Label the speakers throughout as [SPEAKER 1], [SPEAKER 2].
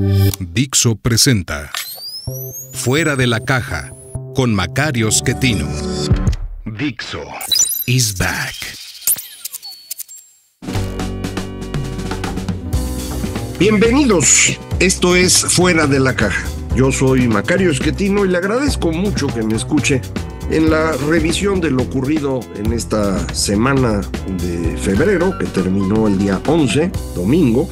[SPEAKER 1] Dixo presenta Fuera de la caja con Macario Schettino. Dixo is back.
[SPEAKER 2] Bienvenidos, esto es Fuera de la caja. Yo soy Macario Esquetino y le agradezco mucho que me escuche en la revisión de lo ocurrido en esta semana de febrero, que terminó el día 11, domingo,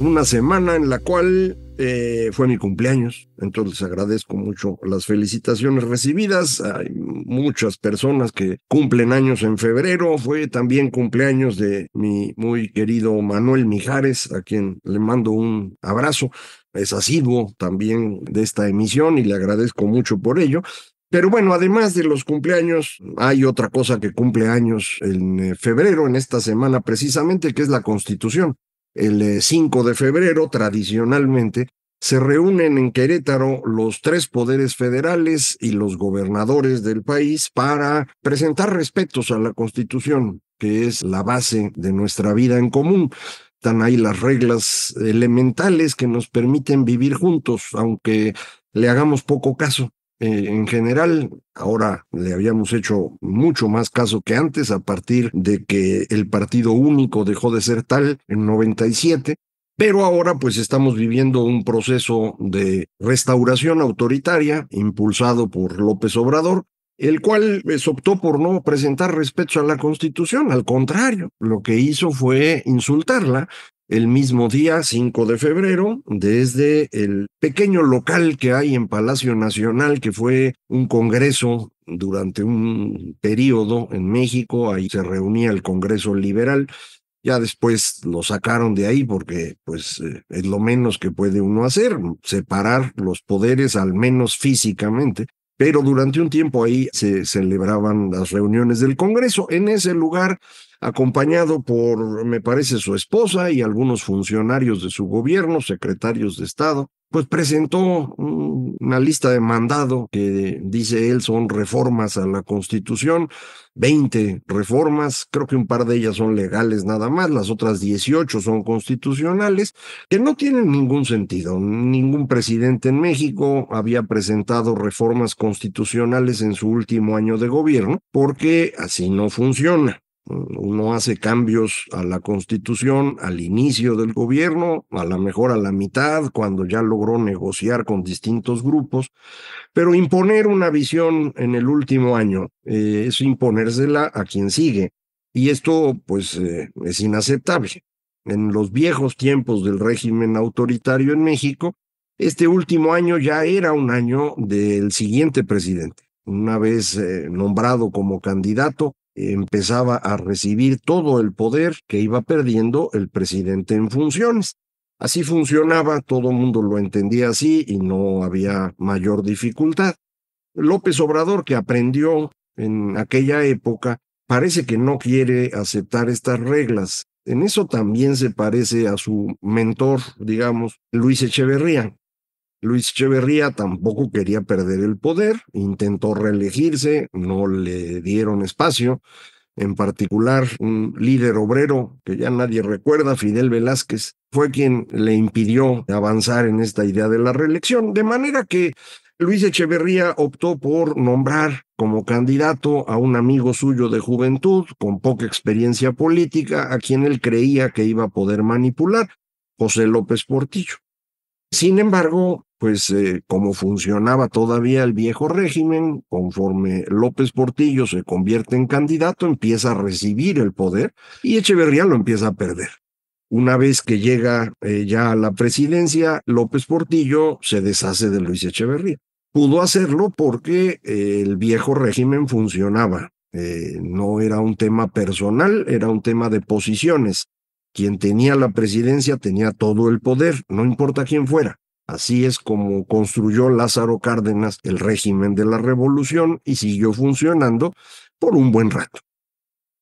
[SPEAKER 2] una semana en la cual eh, fue mi cumpleaños, entonces agradezco mucho las felicitaciones recibidas. Hay muchas personas que cumplen años en febrero. Fue también cumpleaños de mi muy querido Manuel Mijares, a quien le mando un abrazo. Es asiduo también de esta emisión y le agradezco mucho por ello. Pero bueno, además de los cumpleaños, hay otra cosa que cumple años en eh, febrero, en esta semana precisamente, que es la Constitución el 5 eh, de febrero, tradicionalmente, se reúnen en Querétaro los tres poderes federales y los gobernadores del país para presentar respetos a la Constitución, que es la base de nuestra vida en común. Están ahí las reglas elementales que nos permiten vivir juntos, aunque le hagamos poco caso. Eh, en general, ahora le habíamos hecho mucho más caso que antes a partir de que el partido único dejó de ser tal en 97, pero ahora pues estamos viviendo un proceso de restauración autoritaria impulsado por López Obrador, el cual pues, optó por no presentar respeto a la Constitución, al contrario, lo que hizo fue insultarla el mismo día, 5 de febrero, desde el pequeño local que hay en Palacio Nacional, que fue un congreso durante un periodo en México, ahí se reunía el Congreso Liberal, ya después lo sacaron de ahí porque pues eh, es lo menos que puede uno hacer, separar los poderes al menos físicamente. Pero durante un tiempo ahí se celebraban las reuniones del Congreso. En ese lugar, acompañado por, me parece, su esposa y algunos funcionarios de su gobierno, secretarios de Estado pues presentó una lista de mandado que dice él son reformas a la Constitución, 20 reformas, creo que un par de ellas son legales nada más, las otras 18 son constitucionales, que no tienen ningún sentido. Ningún presidente en México había presentado reformas constitucionales en su último año de gobierno, porque así no funciona. Uno hace cambios a la constitución al inicio del gobierno, a lo mejor a la mitad, cuando ya logró negociar con distintos grupos, pero imponer una visión en el último año eh, es imponérsela a quien sigue. Y esto, pues, eh, es inaceptable. En los viejos tiempos del régimen autoritario en México, este último año ya era un año del siguiente presidente. Una vez eh, nombrado como candidato, empezaba a recibir todo el poder que iba perdiendo el presidente en funciones. Así funcionaba, todo el mundo lo entendía así y no había mayor dificultad. López Obrador, que aprendió en aquella época, parece que no quiere aceptar estas reglas. En eso también se parece a su mentor, digamos, Luis Echeverría. Luis Echeverría tampoco quería perder el poder, intentó reelegirse, no le dieron espacio. En particular, un líder obrero que ya nadie recuerda, Fidel Velázquez, fue quien le impidió avanzar en esta idea de la reelección. De manera que Luis Echeverría optó por nombrar como candidato a un amigo suyo de juventud con poca experiencia política, a quien él creía que iba a poder manipular, José López Portillo. Sin embargo, pues eh, como funcionaba todavía el viejo régimen, conforme López Portillo se convierte en candidato, empieza a recibir el poder y Echeverría lo empieza a perder. Una vez que llega eh, ya a la presidencia, López Portillo se deshace de Luis Echeverría. Pudo hacerlo porque eh, el viejo régimen funcionaba. no era un tema personal, era un tema de posiciones. Quien tenía la presidencia tenía todo el poder, no importa quién fuera. Así es como construyó Lázaro Cárdenas el régimen de la revolución y siguió funcionando por un buen rato.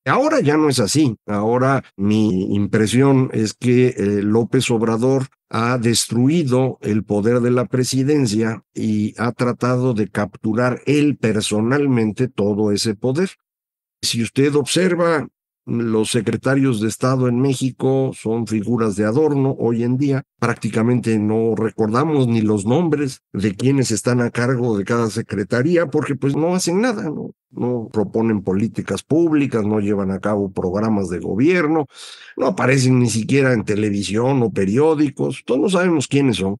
[SPEAKER 2] Ahora ya no es así. Ahora mi impresión es que eh, López Obrador ha destruido el poder de la presidencia y ha tratado de capturar él personalmente todo ese poder. Si usted observa Los secretarios de Estado en México son figuras de adorno hoy en día. Prácticamente no recordamos ni los nombres de quienes están a cargo de cada secretaría porque pues no hacen nada, no, no proponen políticas públicas, no llevan a cabo programas de gobierno, no aparecen ni siquiera en televisión o periódicos. Todos sabemos quiénes son.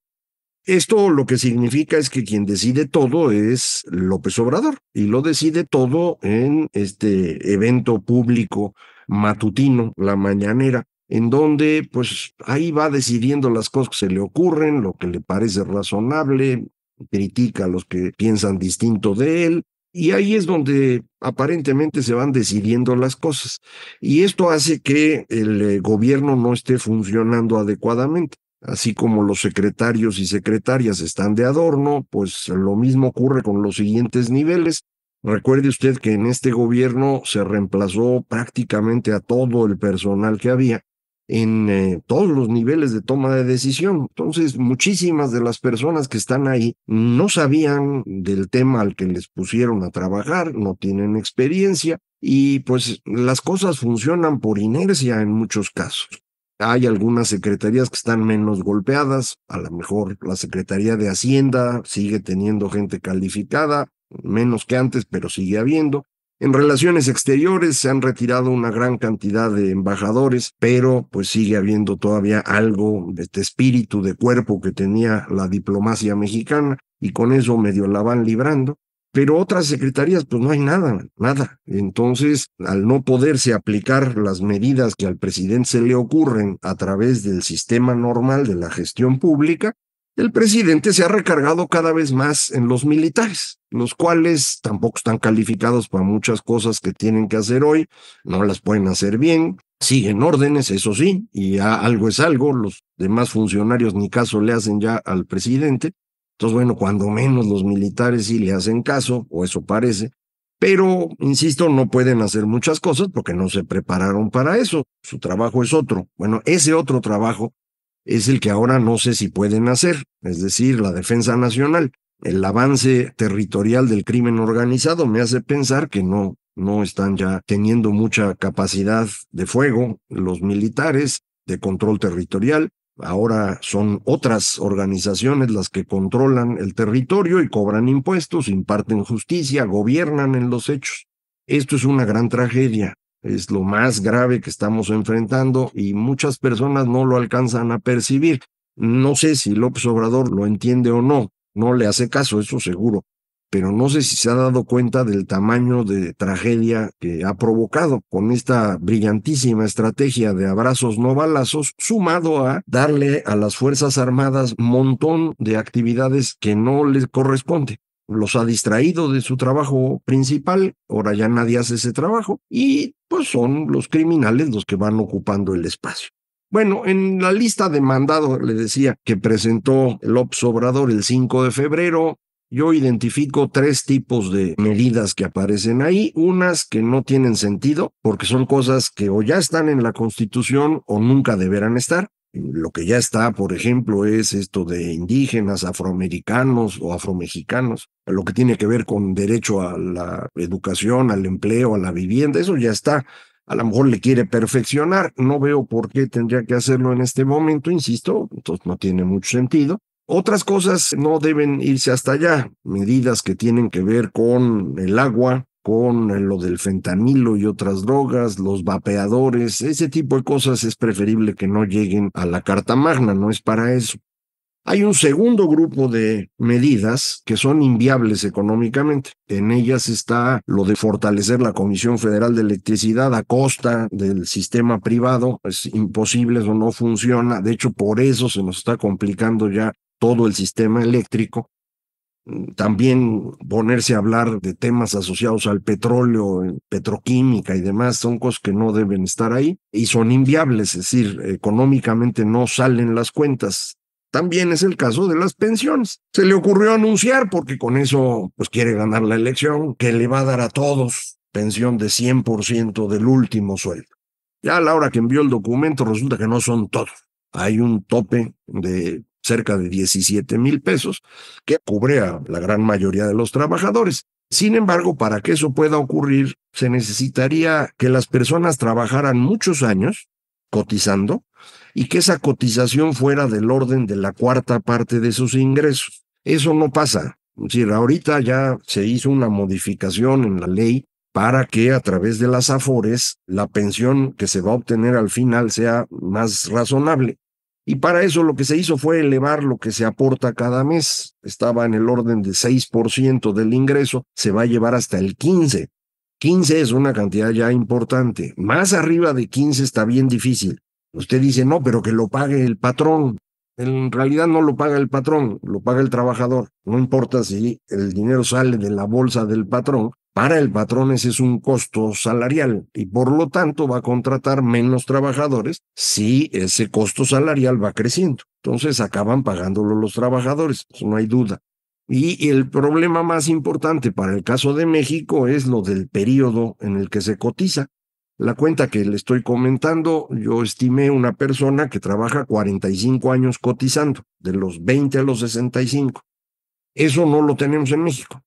[SPEAKER 2] Esto lo que significa es que quien decide todo es López Obrador y lo decide todo en este evento público matutino, la mañanera, en donde pues ahí va decidiendo las cosas que se le ocurren, lo que le parece razonable, critica a los que piensan distinto de él, y ahí es donde aparentemente se van decidiendo las cosas. Y esto hace que el eh, gobierno no esté funcionando adecuadamente así como los secretarios y secretarias están de adorno, pues lo mismo ocurre con los siguientes niveles. Recuerde usted que en este gobierno se reemplazó prácticamente a todo el personal que había en eh, todos los niveles de toma de decisión. Entonces, muchísimas de las personas que están ahí no sabían del tema al que les pusieron a trabajar, no tienen experiencia y pues las cosas funcionan por inercia en muchos casos. Hay algunas secretarías que están menos golpeadas, a lo mejor la Secretaría de Hacienda sigue teniendo gente calificada, menos que antes, pero sigue habiendo. En relaciones exteriores se han retirado una gran cantidad de embajadores, pero pues sigue habiendo todavía algo de este espíritu de cuerpo que tenía la diplomacia mexicana y con eso medio la van librando pero otras secretarías pues no hay nada, nada. Entonces, al no poderse aplicar las medidas que al presidente se le ocurren a través del sistema normal de la gestión pública, el presidente se ha recargado cada vez más en los militares, los cuales tampoco están calificados para muchas cosas que tienen que hacer hoy, no las pueden hacer bien, siguen órdenes, eso sí, y algo es algo, los demás funcionarios ni caso le hacen ya al presidente, entonces, bueno, cuando menos los militares sí le hacen caso, o eso parece, pero, insisto, no pueden hacer muchas cosas porque no se prepararon para eso. Su trabajo es otro. Bueno, ese otro trabajo es el que ahora no sé si pueden hacer, es decir, la defensa nacional. El avance territorial del crimen organizado me hace pensar que no, no están ya teniendo mucha capacidad de fuego los militares de control territorial. Ahora son otras organizaciones las que controlan el territorio y cobran impuestos, imparten justicia, gobiernan en los hechos. Esto es una gran tragedia, es lo más grave que estamos enfrentando y muchas personas no lo alcanzan a percibir. No sé si López Obrador lo entiende o no, no le hace caso, eso seguro, pero no sé si se ha dado cuenta del tamaño de tragedia que ha provocado con esta brillantísima estrategia de abrazos no balazos, sumado a darle a las Fuerzas Armadas montón de actividades que no les corresponde. Los ha distraído de su trabajo principal, ahora ya nadie hace ese trabajo, y pues son los criminales los que van ocupando el espacio. Bueno, en la lista de mandado le decía que presentó López Obrador el 5 de febrero, yo identifico tres tipos de medidas que aparecen ahí, unas que no tienen sentido porque son cosas que o ya están en la Constitución o nunca deberán estar. Lo que ya está, por ejemplo, es esto de indígenas, afroamericanos o afromexicanos, lo que tiene que ver con derecho a la educación, al empleo, a la vivienda, eso ya está. A lo mejor le quiere perfeccionar, no veo por qué tendría que hacerlo en este momento, insisto, entonces no tiene mucho sentido. Otras cosas no deben irse hasta allá, medidas que tienen que ver con el agua, con lo del fentanilo y otras drogas, los vapeadores, ese tipo de cosas es preferible que no lleguen a la Carta Magna, no es para eso. Hay un segundo grupo de medidas que son inviables económicamente. En ellas está lo de fortalecer la Comisión Federal de Electricidad a costa del sistema privado. Es imposible, eso no funciona. De hecho, por eso se nos está complicando ya todo el sistema eléctrico. También ponerse a hablar de temas asociados al petróleo, petroquímica y demás son cosas que no deben estar ahí y son inviables, es decir, económicamente no salen las cuentas. También es el caso de las pensiones. Se le ocurrió anunciar, porque con eso pues quiere ganar la elección, que le va a dar a todos pensión de 100% del último sueldo. Ya a la hora que envió el documento resulta que no son todos. Hay un tope de cerca de 17 mil pesos, que cubre a la gran mayoría de los trabajadores. Sin embargo, para que eso pueda ocurrir, se necesitaría que las personas trabajaran muchos años cotizando y que esa cotización fuera del orden de la cuarta parte de sus ingresos. Eso no pasa. Es decir, ahorita ya se hizo una modificación en la ley para que a través de las AFORES la pensión que se va a obtener al final sea más razonable. Y para eso lo que se hizo fue elevar lo que se aporta cada mes. Estaba en el orden de 6% del ingreso, se va a llevar hasta el 15%. 15 es una cantidad ya importante. Más arriba de 15 está bien difícil. Usted dice, no, pero que lo pague el patrón. En realidad no lo paga el patrón, lo paga el trabajador. No importa si el dinero sale de la bolsa del patrón, para el patrón ese es un costo salarial y por lo tanto va a contratar menos trabajadores si ese costo salarial va creciendo. Entonces acaban pagándolo los trabajadores, no hay duda. Y el problema más importante para el caso de México es lo del periodo en el que se cotiza. La cuenta que le estoy comentando, yo estimé una persona que trabaja 45 años cotizando, de los 20 a los 65. Eso no lo tenemos en México.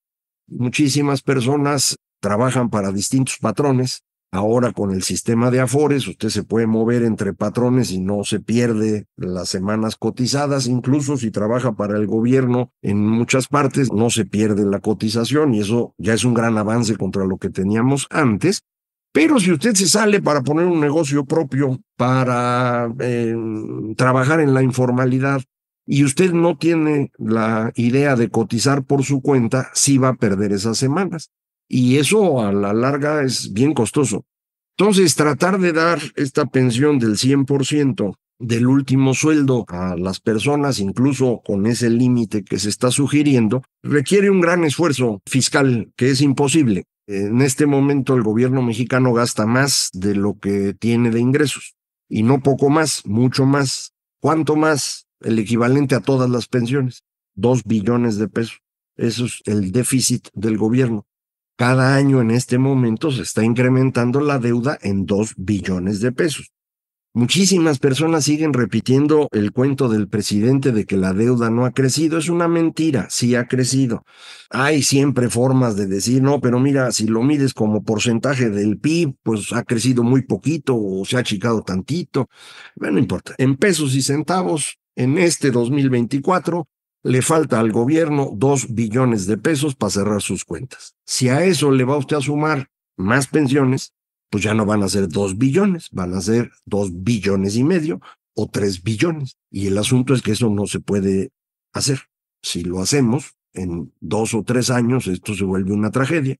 [SPEAKER 2] Muchísimas personas trabajan para distintos patrones. Ahora con el sistema de Afores, usted se puede mover entre patrones y no se pierde las semanas cotizadas. Incluso si trabaja para el gobierno en muchas partes, no se pierde la cotización y eso ya es un gran avance contra lo que teníamos antes. Pero si usted se sale para poner un negocio propio, para eh, trabajar en la informalidad, y usted no tiene la idea de cotizar por su cuenta, sí va a perder esas semanas. Y eso a la larga es bien costoso. Entonces, tratar de dar esta pensión del 100% del último sueldo a las personas, incluso con ese límite que se está sugiriendo, requiere un gran esfuerzo fiscal que es imposible. En este momento el gobierno mexicano gasta más de lo que tiene de ingresos y no poco más, mucho más. ¿Cuánto más? El equivalente a todas las pensiones, dos billones de pesos. Eso es el déficit del gobierno. Cada año en este momento se está incrementando la deuda en dos billones de pesos. Muchísimas personas siguen repitiendo el cuento del presidente de que la deuda no ha crecido. Es una mentira, sí ha crecido. Hay siempre formas de decir, no, pero mira, si lo mides como porcentaje del PIB, pues ha crecido muy poquito o se ha achicado tantito. Bueno, no importa. En pesos y centavos, en este 2024 le falta al gobierno dos billones de pesos para cerrar sus cuentas. Si a eso le va usted a sumar más pensiones, pues ya no van a ser dos billones, van a ser dos billones y medio o tres billones. Y el asunto es que eso no se puede hacer. Si lo hacemos, en dos o tres años esto se vuelve una tragedia.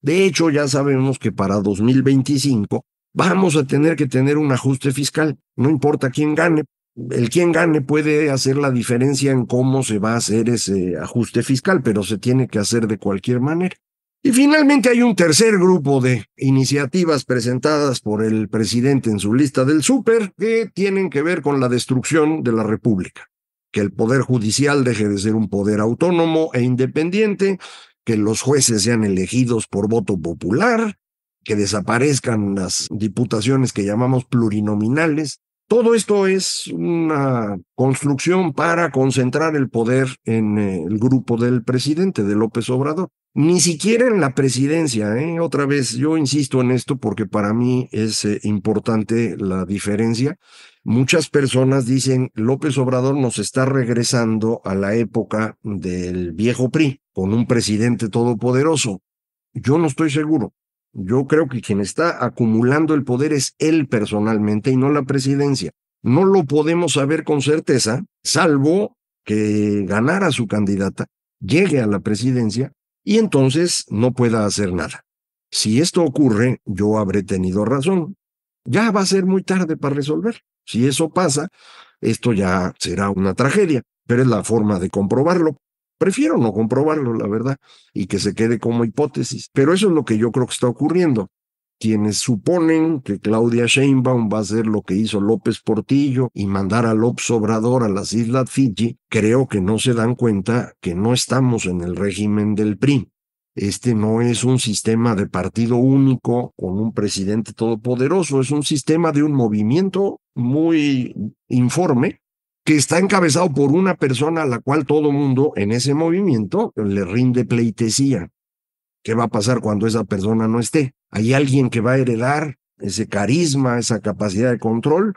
[SPEAKER 2] De hecho, ya sabemos que para 2025 vamos a tener que tener un ajuste fiscal. No importa quién gane, el quien gane puede hacer la diferencia en cómo se va a hacer ese ajuste fiscal, pero se tiene que hacer de cualquier manera. Y finalmente hay un tercer grupo de iniciativas presentadas por el presidente en su lista del súper que tienen que ver con la destrucción de la República. Que el Poder Judicial deje de ser un poder autónomo e independiente, que los jueces sean elegidos por voto popular, que desaparezcan las diputaciones que llamamos plurinominales, todo esto es una construcción para concentrar el poder en eh, el grupo del presidente, de López Obrador. Ni siquiera en la presidencia, ¿eh? otra vez, yo insisto en esto porque para mí es eh, importante la diferencia. Muchas personas dicen, López Obrador nos está regresando a la época del viejo PRI, con un presidente todopoderoso. Yo no estoy seguro. Yo creo que quien está acumulando el poder es él personalmente y no la presidencia. No lo podemos saber con certeza, salvo que ganara su candidata, llegue a la presidencia y entonces no pueda hacer nada. Si esto ocurre, yo habré tenido razón. Ya va a ser muy tarde para resolver. Si eso pasa, esto ya será una tragedia, pero es la forma de comprobarlo. Prefiero no comprobarlo, la verdad, y que se quede como hipótesis. Pero eso es lo que yo creo que está ocurriendo. Quienes suponen que Claudia Sheinbaum va a hacer lo que hizo López Portillo y mandar a López Obrador a las Islas Fiji, creo que no se dan cuenta que no estamos en el régimen del PRI. Este no es un sistema de partido único con un presidente todopoderoso, es un sistema de un movimiento muy informe que está encabezado por una persona a la cual todo mundo en ese movimiento le rinde pleitesía. ¿Qué va a pasar cuando esa persona no esté? ¿Hay alguien que va a heredar ese carisma, esa capacidad de control?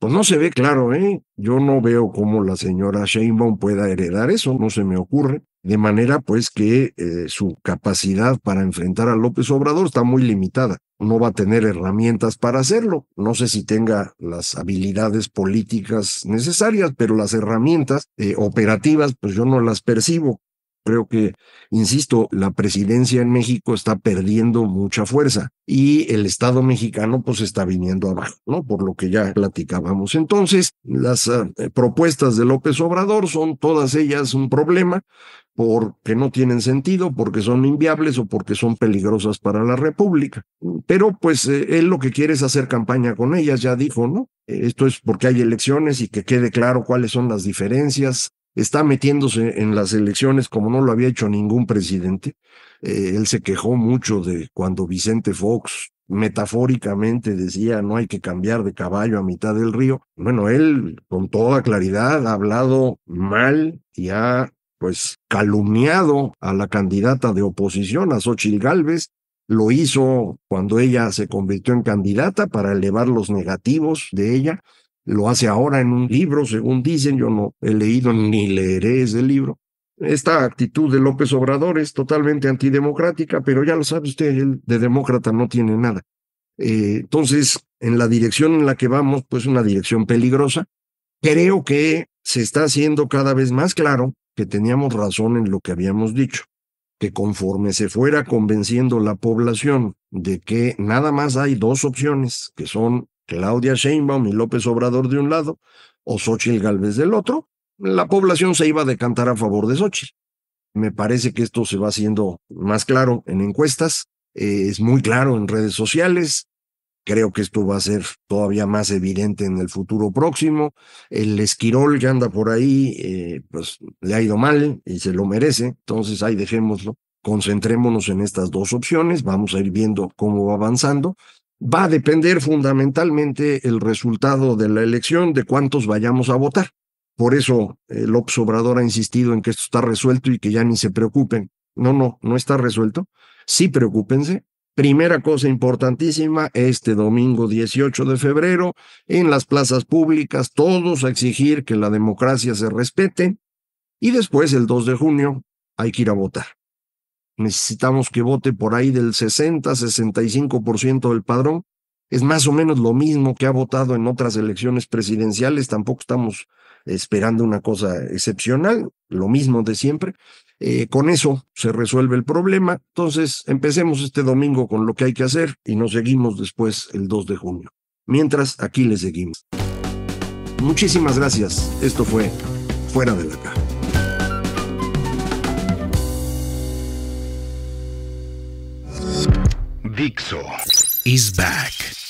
[SPEAKER 2] Pues no se ve claro, ¿eh? Yo no veo cómo la señora Sheinbaum pueda heredar eso, no se me ocurre. De manera pues que eh, su capacidad para enfrentar a López Obrador está muy limitada. No va a tener herramientas para hacerlo. No sé si tenga las habilidades políticas necesarias, pero las herramientas eh, operativas pues yo no las percibo. Creo que, insisto, la presidencia en México está perdiendo mucha fuerza y el Estado mexicano pues está viniendo abajo, ¿no? Por lo que ya platicábamos. Entonces, las ah, propuestas de López Obrador son todas ellas un problema porque no tienen sentido, porque son inviables o porque son peligrosas para la República. Pero pues eh, él lo que quiere es hacer campaña con ellas, ya dijo, ¿no? Esto es porque hay elecciones y que quede claro cuáles son las diferencias está metiéndose en las elecciones como no lo había hecho ningún presidente. Eh, él se quejó mucho de cuando Vicente Fox metafóricamente decía no hay que cambiar de caballo a mitad del río. Bueno, él con toda claridad ha hablado mal y ha pues calumniado a la candidata de oposición, a Xochitl Gálvez, lo hizo cuando ella se convirtió en candidata para elevar los negativos de ella lo hace ahora en un libro, según dicen, yo no he leído ni leeré ese libro. Esta actitud de López Obrador es totalmente antidemocrática, pero ya lo sabe usted, él de demócrata no tiene nada. Eh, entonces, en la dirección en la que vamos, pues una dirección peligrosa, creo que se está haciendo cada vez más claro que teníamos razón en lo que habíamos dicho, que conforme se fuera convenciendo la población de que nada más hay dos opciones, que son Claudia Sheinbaum y López Obrador de un lado, o Xochitl Galvez del otro, la población se iba a decantar a favor de Xochitl. Me parece que esto se va haciendo más claro en encuestas, eh, es muy claro en redes sociales. Creo que esto va a ser todavía más evidente en el futuro próximo. El Esquirol que anda por ahí, eh, pues le ha ido mal y se lo merece. Entonces ahí dejémoslo. Concentrémonos en estas dos opciones. Vamos a ir viendo cómo va avanzando va a depender fundamentalmente el resultado de la elección de cuántos vayamos a votar. Por eso el López Obrador ha insistido en que esto está resuelto y que ya ni se preocupen. No, no, no está resuelto. Sí preocúpense. Primera cosa importantísima, este domingo 18 de febrero, en las plazas públicas, todos a exigir que la democracia se respete. Y después, el 2 de junio, hay que ir a votar necesitamos que vote por ahí del 60-65% del padrón. Es más o menos lo mismo que ha votado en otras elecciones presidenciales, tampoco estamos esperando una cosa excepcional, lo mismo de siempre. Eh, con eso se resuelve el problema. Entonces, empecemos este domingo con lo que hay que hacer y nos seguimos después el 2 de junio. Mientras, aquí le seguimos. Muchísimas gracias. Esto fue Fuera de la Caja.
[SPEAKER 1] Dixo is back.